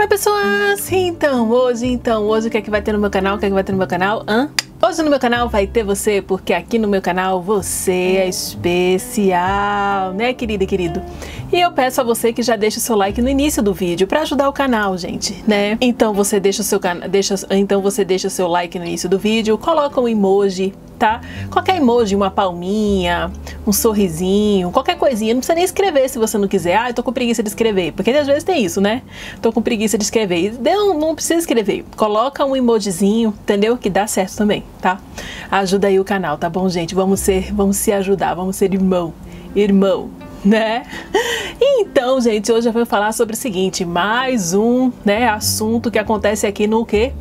Oi pessoas, então hoje, então hoje o que é que vai ter no meu canal, o que é que vai ter no meu canal, hã? Hoje no meu canal vai ter você, porque aqui no meu canal você é especial, né querida e querido? E eu peço a você que já deixe o seu like no início do vídeo para ajudar o canal, gente, né? Então você deixa o seu deixa, então você deixa o seu like no início do vídeo, coloca um emoji tá? Qualquer emoji, uma palminha, um sorrisinho, qualquer coisinha, não precisa nem escrever se você não quiser. Ah, eu tô com preguiça de escrever, porque às vezes tem isso, né? Tô com preguiça de escrever. Não, não precisa escrever. Coloca um emojizinho, entendeu? Que dá certo também, tá? Ajuda aí o canal, tá bom, gente? Vamos ser, vamos se ajudar, vamos ser irmão, irmão, né? Então, gente, hoje eu vou falar sobre o seguinte, mais um, né, assunto que acontece aqui no quê?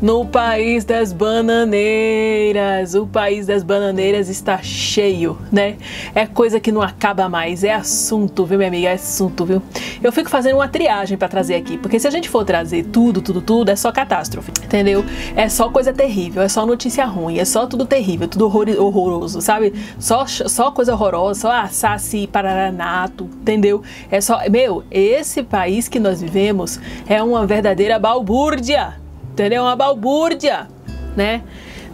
No país das bananeiras. O país das bananeiras está cheio, né? É coisa que não acaba mais, é assunto, viu, minha amiga? É assunto, viu? Eu fico fazendo uma triagem para trazer aqui, porque se a gente for trazer tudo, tudo, tudo, é só catástrofe, entendeu? É só coisa terrível, é só notícia ruim, é só tudo terrível, tudo horror, horroroso, sabe? Só, só coisa horrorosa, só assasse, pararanato, entendeu? É só, meu, esse país que nós vivemos é uma verdadeira balbúrdia, entendeu? Uma balbúrdia, né?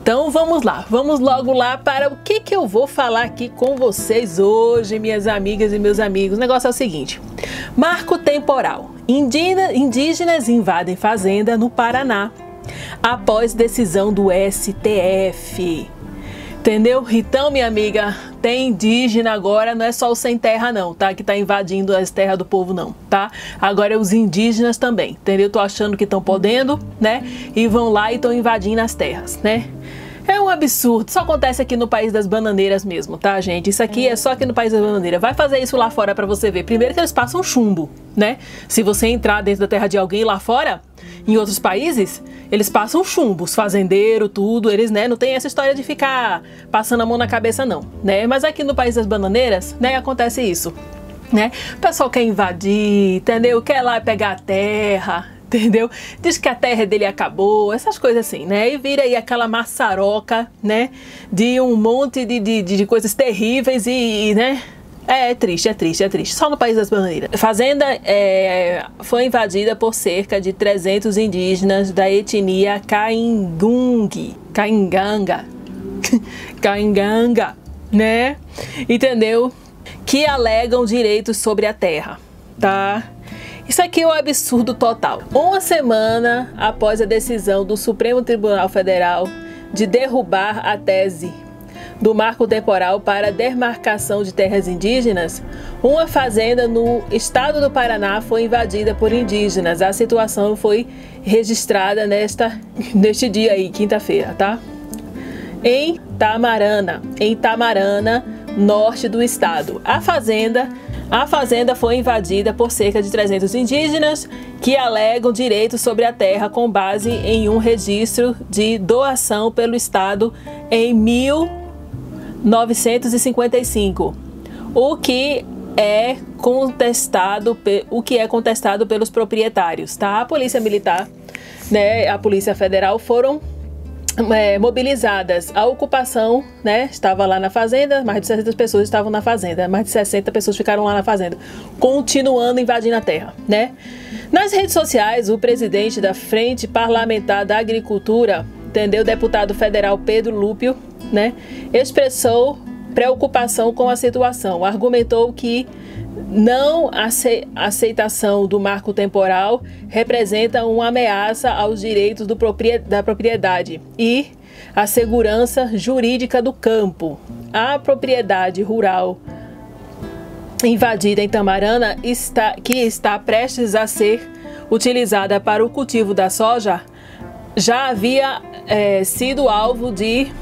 Então vamos lá, vamos logo lá para o que, que eu vou falar aqui com vocês hoje, minhas amigas e meus amigos. O negócio é o seguinte: marco temporal. Indígena, indígenas invadem fazenda no Paraná após decisão do STF. Entendeu? Então, minha amiga, tem indígena agora, não é só o sem terra não, tá? Que tá invadindo as terras do povo não, tá? Agora é os indígenas também, entendeu? Tô achando que estão podendo, né? E vão lá e estão invadindo as terras, né? É um absurdo. Só acontece aqui no país das bananeiras mesmo, tá, gente? Isso aqui é só aqui no país das bananeiras. Vai fazer isso lá fora para você ver. Primeiro que eles passam chumbo, né? Se você entrar dentro da terra de alguém lá fora, em outros países, eles passam chumbos, fazendeiro, tudo. Eles, né, não tem essa história de ficar passando a mão na cabeça, não, né? Mas aqui no país das bananeiras, né, acontece isso. Né? O pessoal quer invadir, entendeu? Quer lá pegar a terra, entendeu? Diz que a terra dele acabou, essas coisas assim, né? E vira aí aquela maçaroca, né? De um monte de, de, de coisas terríveis e, né? É, é, triste, é triste, é triste. Só no País das Bananeiras. A fazenda é, foi invadida por cerca de 300 indígenas da etnia Caingung. Cainganga. Cainganga, né? Entendeu? Que alegam direitos sobre a terra, tá? Isso aqui é um absurdo total. Uma semana após a decisão do Supremo Tribunal Federal de derrubar a tese do marco temporal para demarcação de terras indígenas, uma fazenda no estado do Paraná foi invadida por indígenas. A situação foi registrada nesta, neste dia aí, quinta-feira, tá? Em Tamarana, em Tamarana, norte do estado. A fazenda a fazenda foi invadida por cerca de 300 indígenas que alegam direitos sobre a terra com base em um registro de doação pelo Estado em 1955, o que é contestado, o que é contestado pelos proprietários, tá? A Polícia Militar, né, a Polícia Federal foram é, mobilizadas. A ocupação, né, estava lá na fazenda, mais de 60 pessoas estavam na fazenda, mais de 60 pessoas ficaram lá na fazenda, continuando invadindo a terra, né? Nas redes sociais, o presidente da Frente Parlamentar da Agricultura, entendeu, deputado federal Pedro Lúpio, né, expressou preocupação com a situação, argumentou que não aceitação do marco temporal representa uma ameaça aos direitos da propriedade e à segurança jurídica do campo. A propriedade rural invadida em Tamarana, está, que está prestes a ser utilizada para o cultivo da soja, já havia é, sido alvo de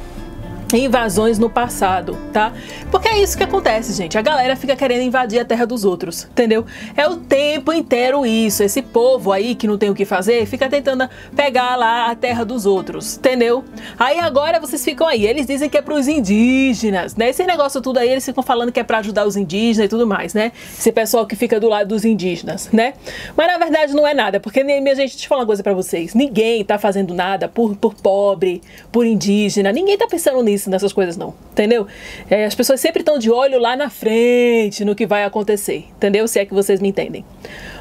invasões no passado, tá? Porque é isso que acontece, gente. A galera fica querendo invadir a terra dos outros, entendeu? É o tempo inteiro isso. Esse povo aí que não tem o que fazer fica tentando pegar lá a terra dos outros, entendeu? Aí agora vocês ficam aí, eles dizem que é para os indígenas, né? Esse negócio tudo aí, eles ficam falando que é para ajudar os indígenas e tudo mais, né? Esse pessoal que fica do lado dos indígenas, né? Mas na verdade não é nada, porque nem minha gente, deixa eu falar uma coisa para vocês. Ninguém tá fazendo nada por, por pobre, por indígena, ninguém tá pensando nisso nessas coisas não, entendeu? É, as pessoas sempre estão de olho lá na frente no que vai acontecer, entendeu? Se é que vocês me entendem.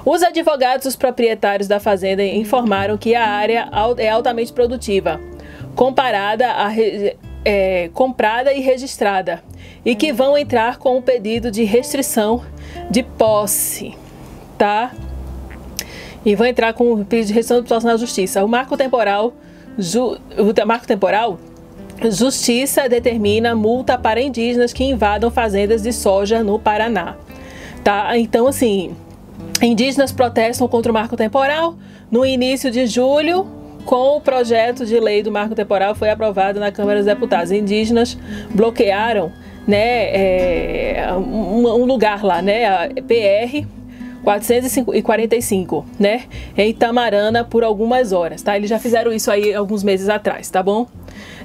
Os advogados dos proprietários da fazenda informaram que a área é altamente produtiva, comparada a é, comprada e registrada, e que vão entrar com um pedido de restrição de posse, tá? E vão entrar com um pedido de restrição de posse na justiça. O marco temporal, ju, o marco temporal Justiça determina multa para indígenas que invadam fazendas de soja no Paraná. Tá? Então, assim, indígenas protestam contra o marco temporal. No início de julho, com o projeto de lei do marco temporal foi aprovado na Câmara dos Deputados. Indígenas bloquearam né, é, um, um, lugar lá, né, a PR 445, né, em Itamarana por algumas horas, tá? Eles já fizeram isso aí alguns meses atrás, tá bom?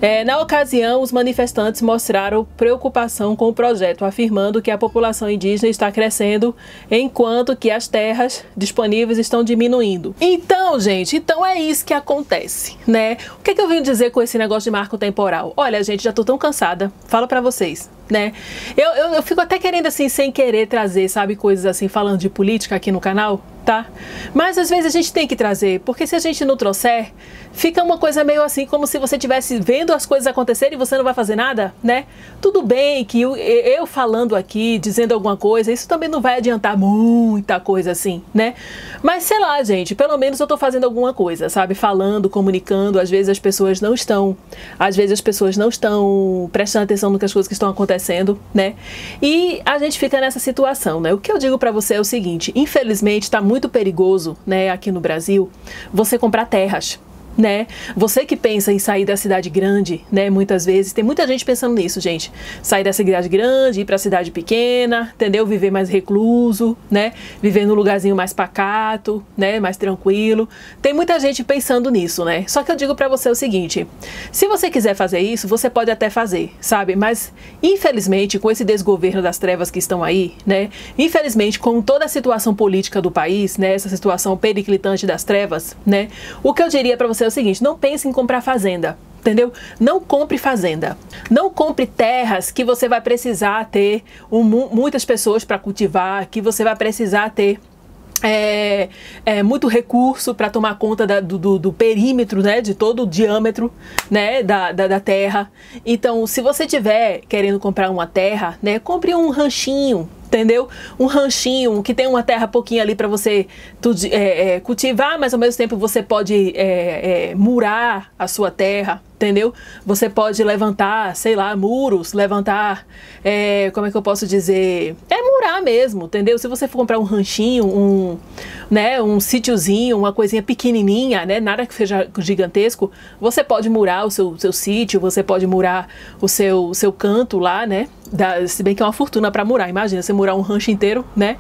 É, na ocasião, os manifestantes mostraram preocupação com o projeto, afirmando que a população indígena está crescendo enquanto que as terras disponíveis estão diminuindo. Então, gente, então é isso que acontece, né? O que, é que eu vim dizer com esse negócio de marco temporal? Olha, gente, já tô tão cansada. Falo para vocês né? Eu, eu, eu, fico até querendo, assim, sem querer trazer, sabe, coisas assim, falando de política aqui no canal, tá? Mas às vezes a gente tem que trazer, porque se a gente não trouxer, fica uma coisa meio assim, como se você estivesse vendo as coisas acontecerem e você não vai fazer nada, né? Tudo bem que eu, eu falando aqui, dizendo alguma coisa, isso também não vai adiantar muita coisa assim, né? Mas sei lá, gente, pelo menos eu tô fazendo alguma coisa, sabe? Falando, comunicando, às vezes as pessoas não estão, às vezes as pessoas não estão prestando atenção no que as coisas que estão acontecendo, né? E a gente fica nessa situação, né? O que eu digo para você é o seguinte, infelizmente tá muito perigoso, né, aqui no Brasil, você comprar terras né? Você que pensa em sair da cidade grande, né? Muitas vezes tem muita gente pensando nisso, gente. Sair da cidade grande, ir para a cidade pequena, entendeu? Viver mais recluso, né? Viver num lugarzinho mais pacato, né? Mais tranquilo. Tem muita gente pensando nisso, né? Só que eu digo para você o seguinte: se você quiser fazer isso, você pode até fazer, sabe? Mas infelizmente, com esse desgoverno das trevas que estão aí, né? Infelizmente, com toda a situação política do país, né? Essa situação periclitante das trevas, né? O que eu diria para você é o seguinte: não pense em comprar fazenda. Entendeu? Não compre fazenda. Não compre terras que você vai precisar ter um, muitas pessoas para cultivar, que você vai precisar ter é, é, muito recurso para tomar conta da, do, do, perímetro, né, de todo o diâmetro, né, da, da, da, terra. Então, se você tiver querendo comprar uma terra, né, compre um ranchinho, entendeu? Um ranchinho que tem uma terra pouquinho ali para você é, é, cultivar, mas ao mesmo tempo você pode é, é, murar a sua terra, entendeu? Você pode levantar, sei lá, muros, levantar, é, como é que eu posso dizer? É murar mesmo, entendeu? Se você for comprar um ranchinho, um, né, um sítiozinho, uma coisinha pequenininha, né, nada que seja gigantesco, você pode murar o seu, seu sítio, você pode murar o seu, seu canto lá, né? Da, se bem que é uma fortuna para murar, imagina você murar um rancho inteiro, né?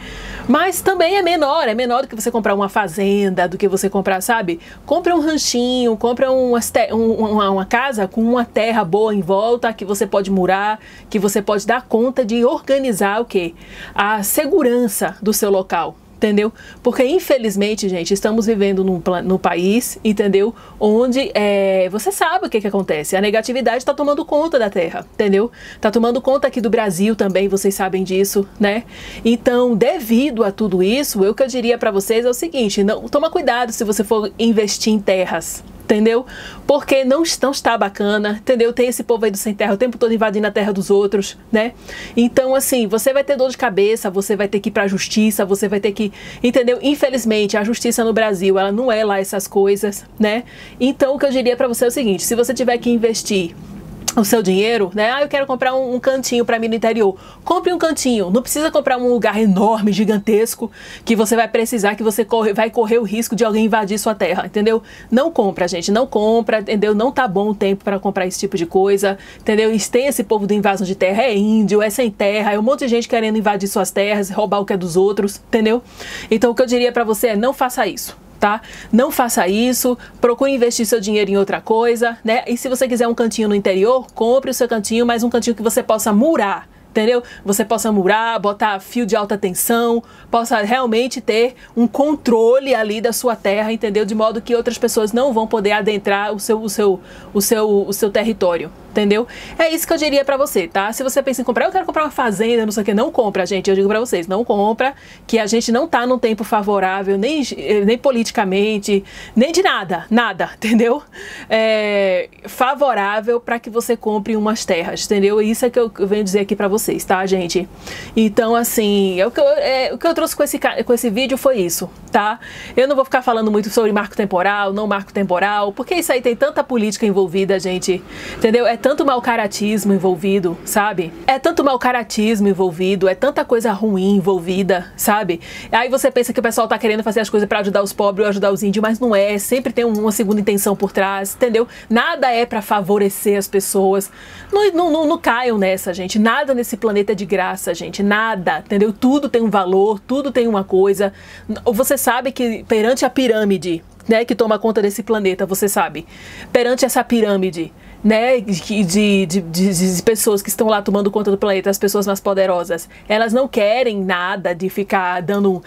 Mas também é menor, é menor do que você comprar uma fazenda, do que você comprar, sabe? Compre um ranchinho, compre uma, uma, uma casa com uma terra boa em volta que você pode murar, que você pode dar conta de organizar o que? A segurança do seu local, entendeu? Porque infelizmente, gente, estamos vivendo num, num país, entendeu? Onde é, você sabe o que, que acontece. A negatividade está tomando conta da Terra, entendeu? Está tomando conta aqui do Brasil também, vocês sabem disso, né? Então, devido a tudo isso, eu que eu diria para vocês é o seguinte: não, toma cuidado se você for investir em terras, entendeu? Porque não, não está bacana, entendeu? Tem esse povo aí do sem terra o tempo todo invadindo a terra dos outros, né? Então, assim, você vai ter dor de cabeça, você vai ter que ir pra justiça, você vai ter que, entendeu? Infelizmente, a justiça no Brasil, ela não é lá essas coisas, né? Então, o que eu diria para você é o seguinte, se você tiver que investir o seu dinheiro, né? Ah, eu quero comprar um, um cantinho para mim no interior. Compre um cantinho. Não precisa comprar um lugar enorme, gigantesco, que você vai precisar, que você corre, vai correr o risco de alguém invadir sua terra, entendeu? Não compra, gente. Não compra, entendeu? Não tá bom o tempo para comprar esse tipo de coisa, entendeu? E tem esse povo do invasão de terra, é índio, é sem terra, é um monte de gente querendo invadir suas terras, roubar o que é dos outros, entendeu? Então o que eu diria para você é não faça isso tá? Não faça isso, procure investir seu dinheiro em outra coisa, né? E se você quiser um cantinho no interior, compre o seu cantinho, mas um cantinho que você possa murar, entendeu? Você possa murar, botar fio de alta tensão, possa realmente ter um controle ali da sua terra, entendeu? De modo que outras pessoas não vão poder adentrar o seu, o seu, o seu, o seu território entendeu? É isso que eu diria para você, tá? Se você pensa em comprar, eu quero comprar uma fazenda, não sei o que, não compra, gente. Eu digo para vocês, não compra, que a gente não tá num tempo favorável, nem, nem politicamente, nem de nada, nada, entendeu? É, favorável para que você compre umas terras, entendeu? Isso é que eu venho dizer aqui para vocês, tá, gente? Então, assim, é o que eu, é, o que eu trouxe com esse, com esse vídeo foi isso, tá? Eu não vou ficar falando muito sobre marco temporal, não marco temporal, porque isso aí tem tanta política envolvida, gente, entendeu? É tanto mau caratismo envolvido, sabe? É tanto mau caratismo envolvido, é tanta coisa ruim envolvida, sabe? Aí você pensa que o pessoal tá querendo fazer as coisas para ajudar os pobres ou ajudar os índios, mas não é, sempre tem uma segunda intenção por trás, entendeu? Nada é para favorecer as pessoas. Não, não, não, não caiam nessa, gente. Nada nesse planeta é de graça, gente. Nada, entendeu? Tudo tem um valor, tudo tem uma coisa. Você sabe que perante a pirâmide, né, que toma conta desse planeta, você sabe, perante essa pirâmide, né, de, de, de, de, pessoas que estão lá tomando conta do planeta, as pessoas mais poderosas, elas não querem nada de ficar dando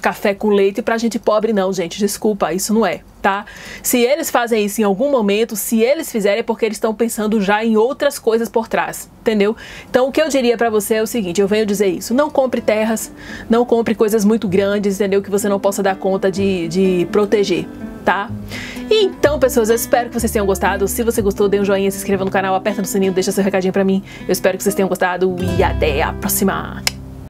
café com leite pra gente pobre, não, gente. Desculpa, isso não é, tá? Se eles fazem isso em algum momento, se eles fizerem é porque eles estão pensando já em outras coisas por trás, entendeu? Então o que eu diria para você é o seguinte, eu venho dizer isso, não compre terras, não compre coisas muito grandes, entendeu? Que você não possa dar conta de, de proteger, tá? Então, pessoas, eu espero que vocês tenham gostado. Se você gostou, dê um joinha, se inscreva no canal, aperta no sininho, deixa seu recadinho pra mim. Eu espero que vocês tenham gostado e até a próxima!